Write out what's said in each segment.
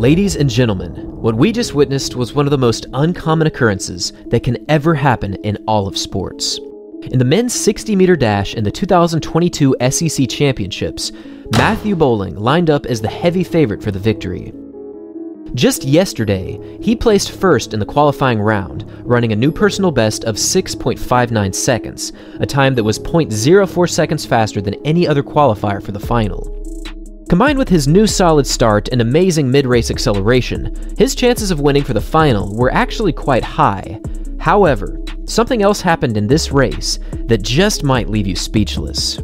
Ladies and gentlemen, what we just witnessed was one of the most uncommon occurrences that can ever happen in all of sports. In the men's 60 meter dash in the 2022 SEC Championships, Matthew Boling lined up as the heavy favorite for the victory. Just yesterday, he placed first in the qualifying round, running a new personal best of 6.59 seconds, a time that was 0.04 seconds faster than any other qualifier for the final. Combined with his new solid start and amazing mid race acceleration, his chances of winning for the final were actually quite high. However, something else happened in this race that just might leave you speechless.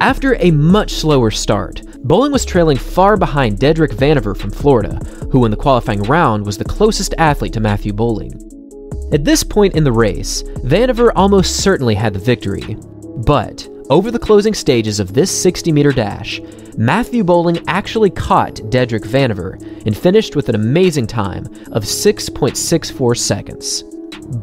After a much slower start, Boling was trailing far behind Dedrick Vanover from Florida, who in the qualifying round was the closest athlete to Matthew Boling. At this point in the race, Vanover almost certainly had the victory. But, over the closing stages of this 60 meter dash, Matthew Boling actually caught Dedrick Vanover and finished with an amazing time of 6.64 seconds.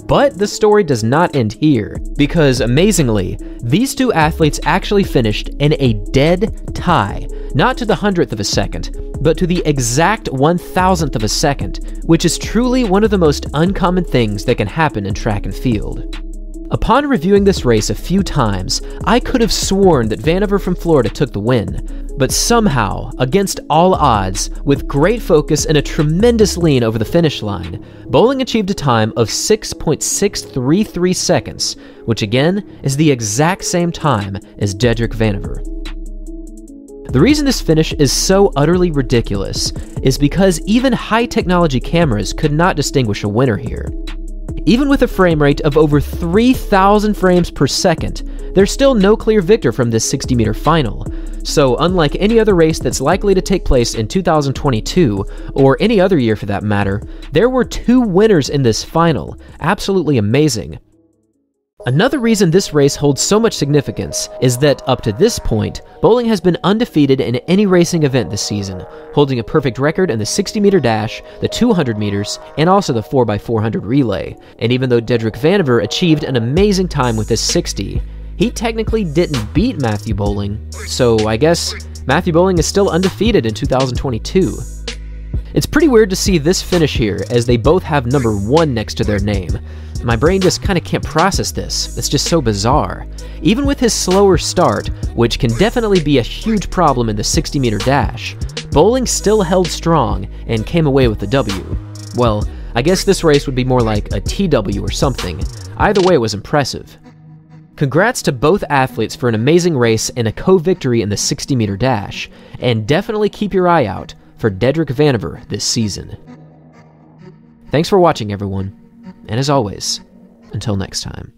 But the story does not end here, because amazingly, these two athletes actually finished in a dead tie, not to the hundredth of a second, but to the exact one thousandth of a second, which is truly one of the most uncommon things that can happen in track and field. Upon reviewing this race a few times, I could have sworn that Vanover from Florida took the win, but somehow, against all odds, with great focus and a tremendous lean over the finish line, Boling achieved a time of 6.633 seconds, which again is the exact same time as Dedrick Vanover. The reason this finish is so utterly ridiculous is because even high technology cameras could not distinguish a winner here. Even with a frame rate of over 3,000 frames per second, there's still no clear victor from this 60 meter final. So, unlike any other race that's likely to take place in 2022, or any other year for that matter, there were two winners in this final. Absolutely amazing. Another reason this race holds so much significance is that, up to this point, Boling has been undefeated in any racing event this season, holding a perfect record in the 60 meter dash, the 200 meters, and also the 4x400 relay. And even though Dedrick Vanover achieved an amazing time with his 60, he technically didn't beat Matthew Boling, so I guess Matthew Boling is still undefeated in 2022. It's pretty weird to see this finish here, as they both have number 1 next to their name. My brain just kinda can't process this, it's just so bizarre. Even with his slower start, which can definitely be a huge problem in the 60 meter dash, Boling still held strong and came away with the W. Well, I guess this race would be more like a TW or something. Either way, it was impressive. Congrats to both athletes for an amazing race and a co victory in the 60 meter dash, and definitely keep your eye out for Dedrick Vanover this season. Thanks for watching, everyone, and as always, until next time.